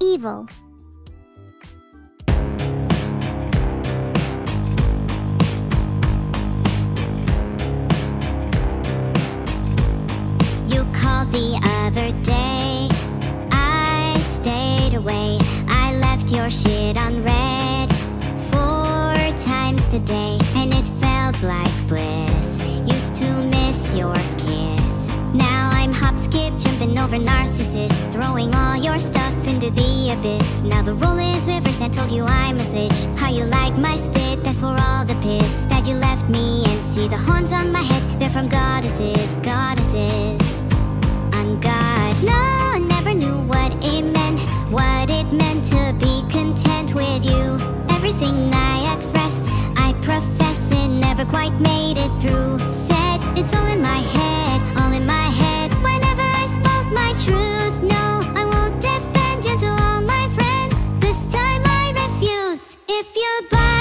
evil. You called the other day. I stayed away. I left your shit on read four times today, and it felt like bliss. Used to miss your kiss. Now I'm hop, skip, jumping over narcissists, throwing all your stuff into the abyss. Now the role is reversed. I told you I'm a switch. How you like my spit? That's for all the piss that you left me. And see the horns on my head? They're from goddesses, goddesses If you bite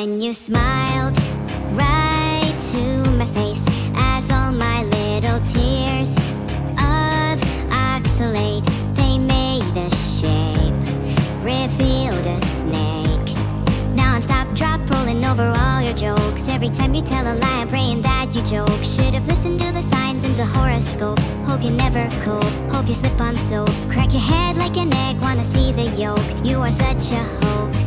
when you smiled right to my face as all my little tears of oxalate they made a shape, revealed a snake. Now I'm stop, drop, rolling over all your jokes. Every time you tell a lie, I'm praying that you joke. Should have listened to the signs and the horoscopes. Hope you never cope. Hope you slip on soap. Crack your head like an egg, wanna see the yolk. You are such a hoax.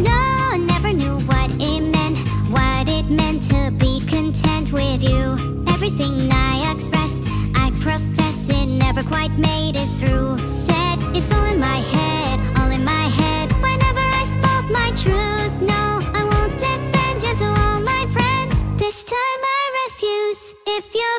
No, I never knew what it meant, what it meant to be content with you. Everything I expressed, I profess it never quite made it through. Said it's all in my head, all in my head. Whenever I spoke my truth, no, I won't defend you to all my friends. This time I refuse. If you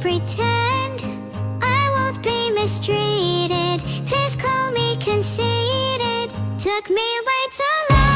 pretend I won't be mistreated. Please call me conceited. Took me way too long.